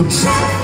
But try